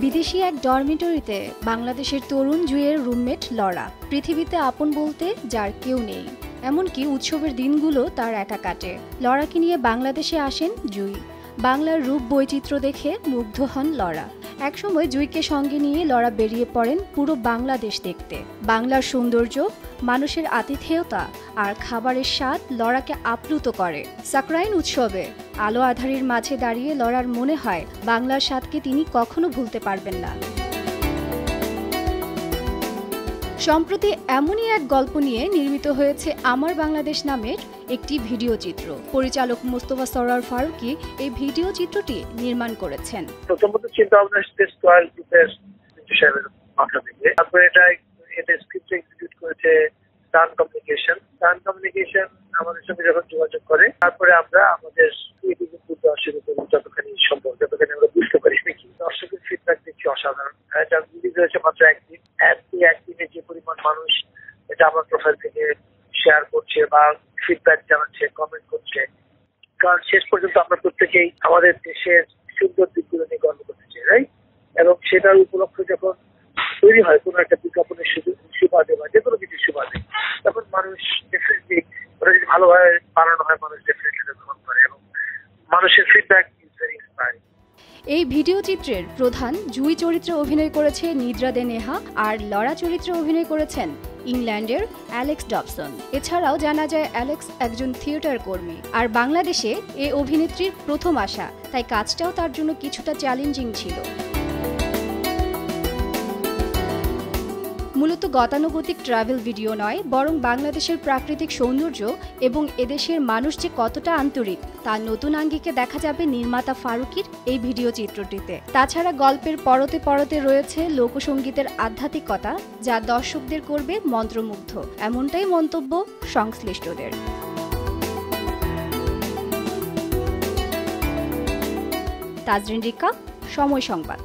বিদেশি এক ডরমিটরিতে বাংলাদেশের তরুণ জুয়ের রুমমেট লরা। পৃথিবীতে আপন বলতে যার কেউ নেই। এমনকি উৎসবের দিনগুলো তার একা কাটে। লরাকে নিয়ে বাংলাদেশে আসেন জুই। বাংলার রূপ বৈচিত্র্য দেখে মুগ্ধ হন লরা। একসময় জুইকে সঙ্গে নিয়ে লরা বেরিয়ে পড়েন পুরো বাংলাদেশ দেখতে। বাংলার সৌন্দর্য, মানুষের আতিথেয়তা আর খাবারের স্বাদ লরাকে আপ্লুত করে। সাকরাইন উৎসবে আলো আধারের মাঝে দাঁড়িয়ে লড়ার মনে হয় বাংলার স্বাদকে তিনি কখনো ভুলতে পারবেন না। সম্প্রতি এমনই এক গল্প নিয়ে নির্মিত হয়েছে আমার বাংলাদেশ নামের একটি ভিডিও চিত্র পরিচালক মোস্তফা সরার ফারুকি এই ভিডিও চিত্রটি নির্মাণ করেছেন। প্রথমত চিন্তা ভাবনা এসেছে মাথা থেকে। তারপরে এটা এটা স্ক্রিপ্ট এক্সিকিউট করেছে টান কমিউনিকেশন টান কমিউনিকেশন আমাদের যখন যোগাযোগ করে। তারপরে আমরা আমাদের যতখানি সম্ভব, যতখানি আমরা বুঝতে পারি দর্শকের ফিডব্যাক দিচ্ছি অসাধারণ। রিলিজ হয়েছে মাত্র একদিন। একদিন যে পরিমাণ মানুষ এটা আমার প্রোফাইল থেকে শেয়ার করছে বা ফিডব্যাক জানাচ্ছে কমেন্ট করছে। কারণ শেষ পর্যন্ত আমরা প্রত্যেকেই আমাদের দেশের সুন্দর দিকগুলো নিয়ে গর্ব করতে চাই এবং সেটার উপলক্ষ যখন তৈরি হয় কোনো একটা বিজ্ঞাপনের সুবাদে বা যে কোনো কিছু সুবাদে তখন মানুষ ডেফিনেটলি ওটা যদি ভালোভাবে বানানো হয়, মানুষ করে এবং মানুষের ফিডব্যাক এই ভিডিও চিত্রের প্রধান জুই চরিত্রে অভিনয় করেছে নিদ্রা দে নেহা আর লড়া চরিত্রে অভিনয় করেছেন ইংল্যান্ডের অ্যালেক্স ডবসন। এছাড়াও জানা যায় অ্যালেক্স একজন থিয়েটার কর্মী। আর বাংলাদেশে এ অভিনেত্রীর প্রথম আশা, তাই কাজটাও তার জন্য কিছুটা চ্যালেঞ্জিং ছিল। মূলত গতানুগতিক ট্রাভেল ভিডিও নয়, বরং বাংলাদেশের প্রাকৃতিক সৌন্দর্য এবং এদেশের মানুষ যে কতটা আন্তরিক, তার নতুন আঙ্গিকে দেখা যাবে নির্মাতা ফারুকির এই ভিডিও চিত্রটিতে। তাছাড়া গল্পের পরতে পরতে রয়েছে লোকসঙ্গীতের আধ্যাত্মিকতা, যা দর্শকদের করবে মন্ত্রমুগ্ধ। এমনটাই মন্তব্য সংশ্লিষ্টদের। তাজরিন রিকা সময় সংবাদ।